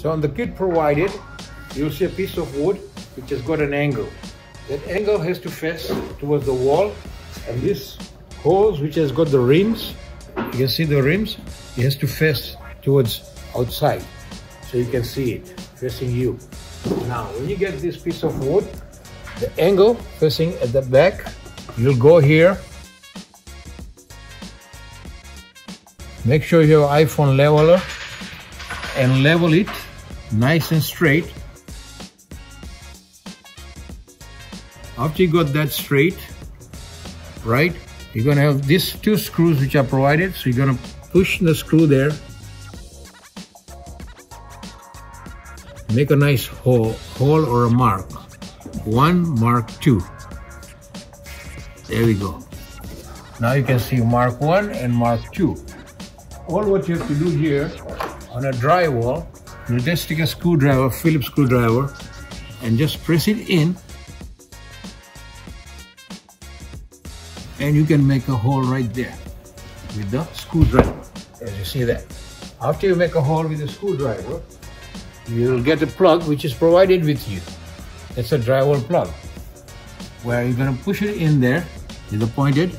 So on the kit provided, you'll see a piece of wood which has got an angle. That angle has to face towards the wall and this holes which has got the rims, you can see the rims, it has to face towards outside so you can see it facing you. Now when you get this piece of wood, the angle facing at the back, you'll go here. Make sure you have iPhone leveler and level it nice and straight. After you got that straight, right, you're gonna have these two screws which are provided. So you're gonna push the screw there. Make a nice hole, hole or a mark. One, mark two. There we go. Now you can see mark one and mark two. All what you have to do here on a drywall, you just take a screwdriver, Phillips screwdriver, and just press it in. And you can make a hole right there with the screwdriver, as you see that. After you make a hole with the screwdriver, you'll get a plug which is provided with you. It's a drywall plug where you're gonna push it in there with the pointed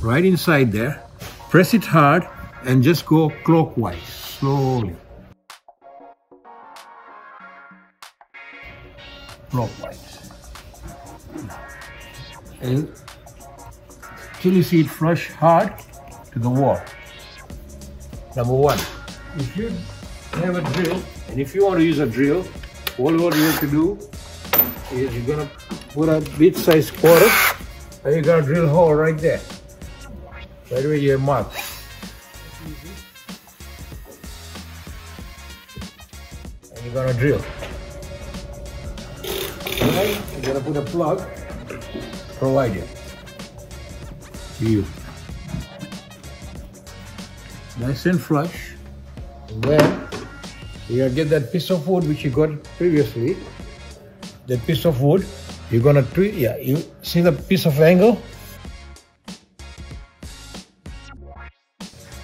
right inside there. Press it hard and just go clockwise, slowly. Clockwise. And till you see it flush hard to the wall. Number one, if you have a drill, and if you want to use a drill, all what you have to do is you're gonna put a bit size quarter and you're gonna drill hole right there. Right where you mark. And you're gonna drill. Right? You're gonna put a plug provided you. Nice and flush. And then you're gonna get that piece of wood which you got previously. That piece of wood, you're gonna twist. Yeah, you see the piece of angle.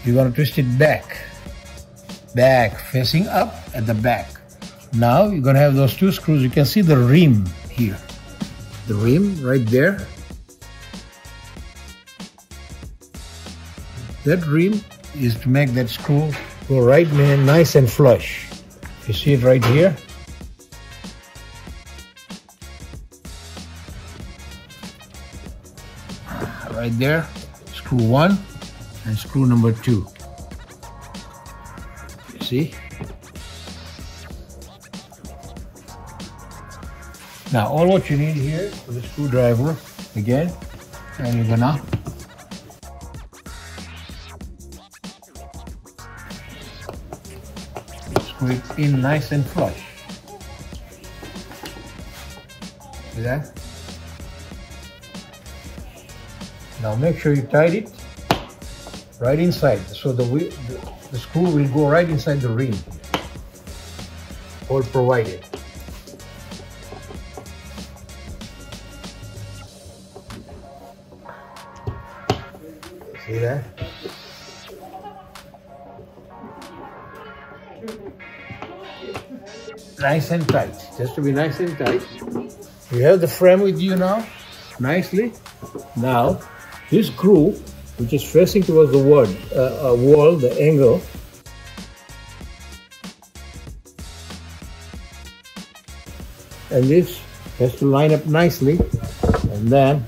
You're gonna twist it back, back, facing up at the back. Now you're gonna have those two screws. You can see the rim here, the rim right there. That rim is to make that screw go right nice and flush. You see it right here? Right there, screw one and screw number two. You see? Now all what you need here is a screwdriver again, and you're gonna screw it in nice and flush. See that? Now make sure you tight it right inside so the, the, the screw will go right inside the ring. All provided. See that? Nice and tight, just to be nice and tight. You have the frame with you now, nicely. Now, this screw, which is facing towards the wall, uh, uh, wall, the angle, and this has to line up nicely, and then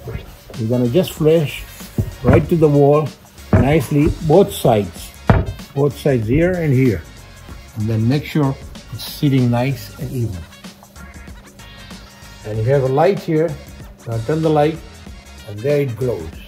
you're gonna just flash right to the wall nicely, both sides, both sides here and here, and then make sure it's sitting nice and even. And you have a light here, now turn the light, and there it glows.